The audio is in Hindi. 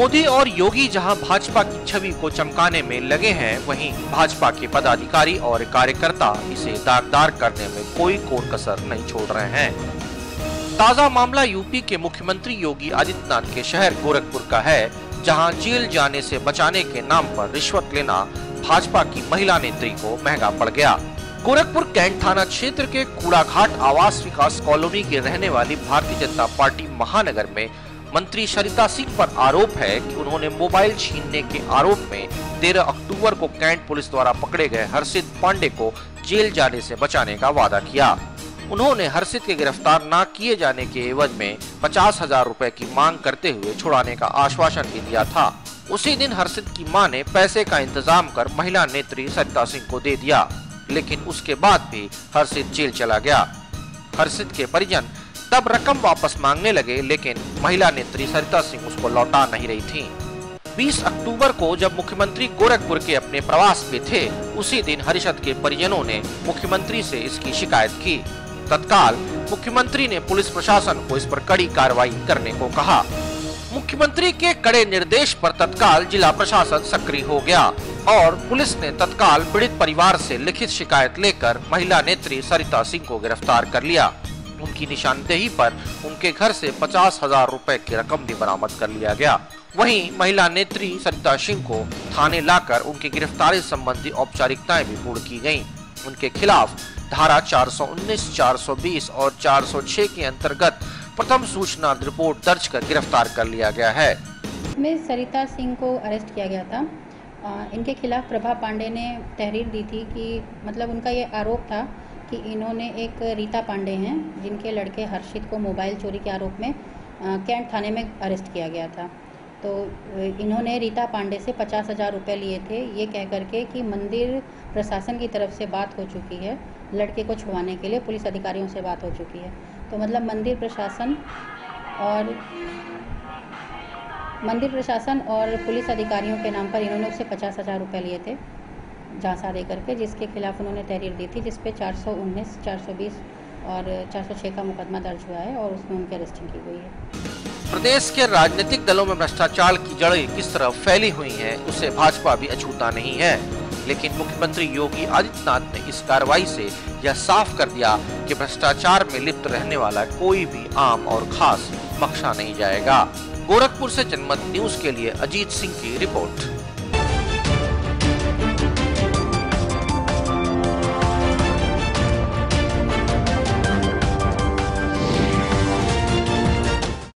मोदी और योगी जहाँ भाजपा की छवि को चमकाने में लगे हैं, वहीं भाजपा के पदाधिकारी और कार्यकर्ता इसे दागदार करने में कोई कोर कसर नहीं छोड़ रहे हैं। ताज़ा मामला यूपी के मुख्यमंत्री योगी आदित्यनाथ के शहर गोरखपुर का है, जहाँ जेल जाने से बचाने के नाम पर रिश्वत लेना भाजपा की महिला नेत्री को महँगा पड़ गया। गोरखपुर कैंट थाना क्षेत्र के कूड़ाघाट आवास विकास कॉलोनी के रहने वाली भारतीय जनता पार्टी महानगर में मंत्री सरिता सिंह पर आरोप है कि उन्होंने मोबाइल छीनने के आरोप में 13 अक्टूबर को कैंट पुलिस द्वारा पकड़े गए हर्षित पांडे को जेल जाने से बचाने का वादा किया। उन्होंने हर्षित के गिरफ़्तार न किए जाने के एवज में पचास हज़ार रूपए की मांग करते हुए छुड़ाने का आश्वासन भी दिया था। उसी दिन हर्षित की माँ ने पैसे का इंतज़ाम कर महिला नेत्री सरिता सिंह को दे दिया, लेकिन उसके बाद भी हर्षित जेल चला गया। हर्षित के परिजन तब रकम वापस मांगने लगे, लेकिन महिला नेत्री सरिता सिंह उसको लौटा नहीं रही थी। 20 अक्टूबर को जब मुख्यमंत्री गोरखपुर के अपने प्रवास पे थे, उसी दिन हरिशत के परिजनों ने मुख्यमंत्री से इसकी शिकायत की। तत्काल मुख्यमंत्री ने पुलिस प्रशासन को इस पर कड़ी कार्रवाई करने को कहा। मुख्यमंत्री के कड़े निर्देश पर तत्काल जिला प्रशासन सक्रिय हो गया और पुलिस ने तत्काल पीड़ित परिवार से लिखित शिकायत लेकर महिला नेत्री सरिता सिंह को गिरफ़्तार कर लिया। उनकी निशानदेही पर उनके घर से पचास हज़ार रूपए की रकम भी बरामद कर लिया गया। वहीं महिला नेत्री सरिता सिंह को थाने लाकर उनकी गिरफ्तारी संबंधी औपचारिकताएँ भी पूर्ण की गई उनके खिलाफ धारा 419, 420 और 406 के अंतर्गत प्रथम सूचना रिपोर्ट दर्ज कर गिरफ़्तार कर लिया गया है। में सरिता सिंह को अरेस्ट किया गया था। इनके खिलाफ प्रभा पांडे ने तहरीर दी थी कि मतलब उनका ये आरोप था कि इन्होंने एक रीता पांडे हैं, जिनके लड़के हर्षित को मोबाइल चोरी के आरोप में कैंट थाने में अरेस्ट किया गया था। तो इन्होंने रीता पांडे से पचास हज़ार रुपये लिए थे। ये कह करके कि मंदिर प्रशासन की तरफ़ से बात हो चुकी है। लड़के को छुड़वाने के लिए पुलिस अधिकारियों से बात हो चुकी है। तो मतलब मंदिर प्रशासन और मंदिर प्रशासन और पुलिस अधिकारियों के नाम पर इन्होंने उससे पचास हज़ार रुपये लिए थे। झांसा दे करके जिसके खिलाफ उन्होंने तहरीर दी थी जिसपे 419, 420 और 406 का मुकदमा दर्ज हुआ है और उसमें उनकी अरेस्टिंग की गई है। प्रदेश के राजनीतिक दलों में भ्रष्टाचार की जड़ें किस तरह फैली हुई हैं उसे भाजपा भी अछूता नहीं है। लेकिन मुख्यमंत्री योगी आदित्यनाथ ने इस कार्रवाई से यह साफ़ कर दिया कि भ्रष्टाचार में लिप्त रहने वाला कोई भी आम और खास बख्शा नहीं जाएगा। गोरखपुर से जनमत न्यूज़ के लिए अजीत सिंह की रिपोर्ट।